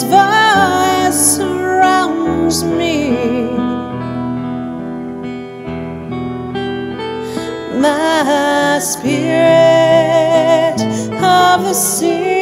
His voice surrounds me. My spirit of the sea.